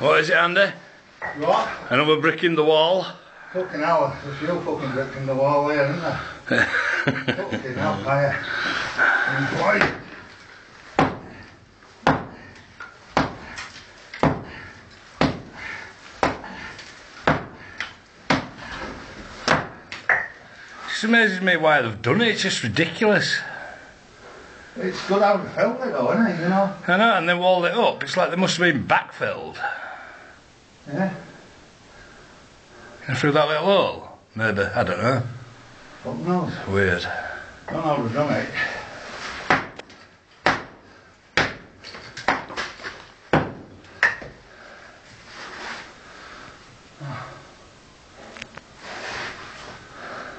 What is it, Andy? What? Another brick in the wall? Fucking hell, there's a few fucking bricks in the wall there, isn't there? fucking hell, fire. And why? Just amazes me why they've done it. It's just ridiculous. It's good how it felt it though, isn't it, you know? I know, and they walled it up. It's like they must have been backfilled. Yeah. And through that little hole. Maybe, I don't know. Fuck knows. Weird. Don't know how to done it.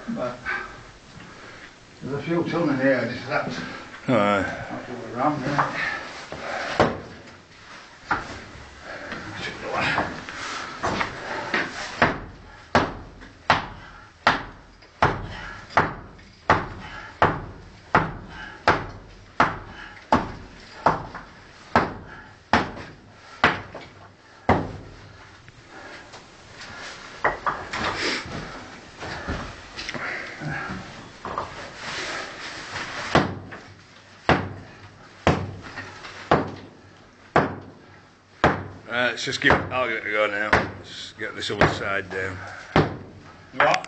But there's a few ton in here, just Aye. that's what we're around, isn't Right, let's just give it, I'll give it a go now. Let's get this other side down. What?